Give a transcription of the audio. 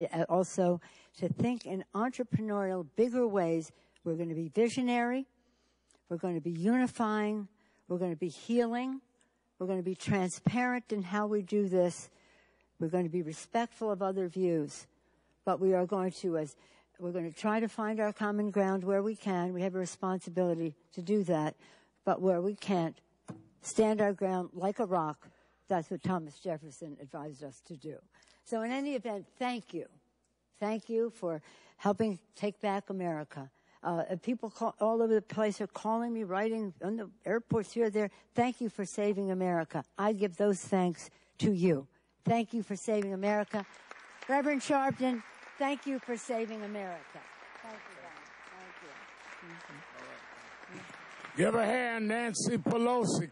uh, also to think in entrepreneurial, bigger ways. We're going to be visionary. We're going to be unifying. We're going to be healing. We're going to be transparent in how we do this. We're going to be respectful of other views. But we are going to, as we're going to try to find our common ground where we can. We have a responsibility to do that. But where we can't, stand our ground like a rock. That's what Thomas Jefferson advised us to do. So in any event, thank you. Thank you for helping take back America. Uh, people call, all over the place are calling me, writing on the airports here, there. Thank you for saving America. I give those thanks to you. Thank you for saving America. Reverend Sharpton, thank you for saving America. Thank you, Thank you. Give a hand, Nancy Pelosi.